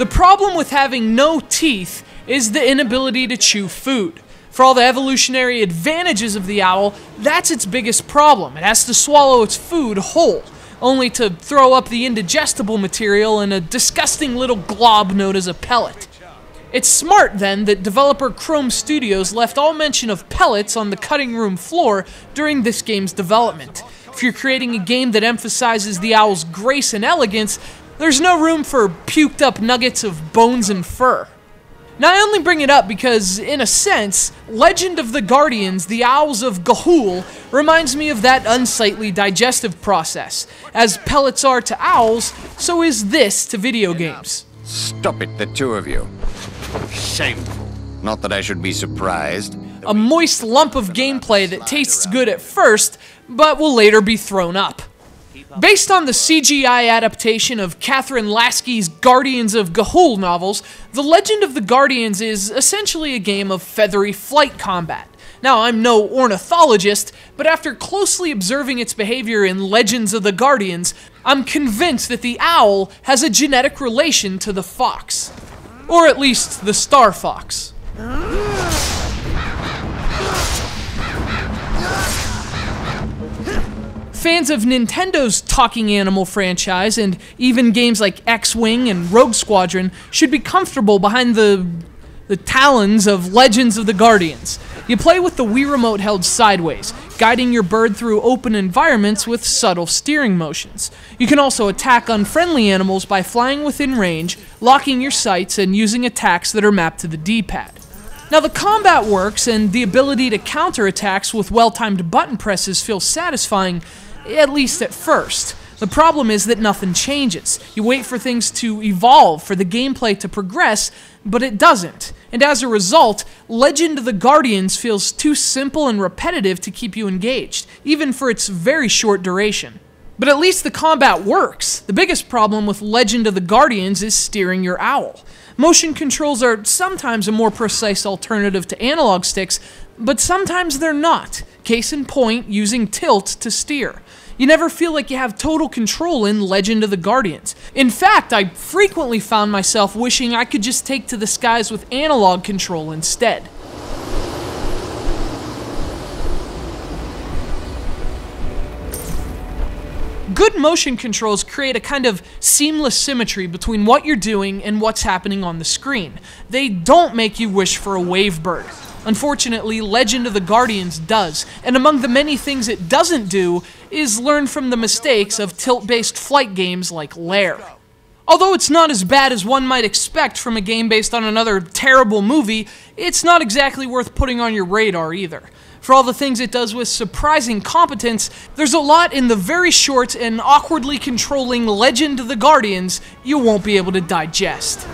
The problem with having no teeth is the inability to chew food. For all the evolutionary advantages of the owl, that's its biggest problem. It has to swallow its food whole, only to throw up the indigestible material in a disgusting little glob known as a pellet. It's smart then that developer Krome Studios left all mention of pellets on the cutting room floor during this game's development. If you're creating a game that emphasizes the owl's grace and elegance, there's no room for puked up nuggets of bones and fur. Now, I only bring it up because, in a sense, Legend of the Guardians, the Owls of Ga'Hoole, reminds me of that unsightly digestive process. As pellets are to owls, so is this to video games. Stop it, the two of you. Shameful. Not that I should be surprised. A moist lump of gameplay that tastes good at first, but will later be thrown up. Based on the CGI adaptation of Kathryn Lasky's Guardians of Ga'Hoole novels, The Legend of the Guardians is essentially a game of feathery flight combat. Now, I'm no ornithologist, but after closely observing its behavior in Legends of the Guardians, I'm convinced that the owl has a genetic relation to the fox. Or at least the star fox. Fans of Nintendo's Talking Animal franchise and even games like X-Wing and Rogue Squadron should be comfortable behind the the talons of Legends of the Guardians. You play with the Wii Remote held sideways, guiding your bird through open environments with subtle steering motions. You can also attack unfriendly animals by flying within range, locking your sights, and using attacks that are mapped to the D-pad. Now, the combat works, and the ability to counter attacks with well timed button presses feels satisfying, at least at first. The problem is that nothing changes. You wait for things to evolve, for the gameplay to progress, but it doesn't. And as a result, Legend of the Guardians feels too simple and repetitive to keep you engaged, even for its very short duration. But at least the combat works. The biggest problem with Legend of the Guardians is steering your owl. Motion controls are sometimes a more precise alternative to analog sticks, but sometimes they're not. Case in point, using tilt to steer. You never feel like you have total control in Legend of the Guardians. In fact, I frequently found myself wishing I could just take to the skies with analog control instead. Good motion controls create a kind of seamless symmetry between what you're doing and what's happening on the screen. They don't make you wish for a WaveBird. Unfortunately, Legend of the Guardians does, and among the many things it doesn't do is learn from the mistakes of tilt-based flight games like Lair. Although it's not as bad as one might expect from a game based on another terrible movie, it's not exactly worth putting on your radar either. For all the things it does with surprising competence, there's a lot in the very short and awkwardly controlling Legend of the Guardians you won't be able to digest.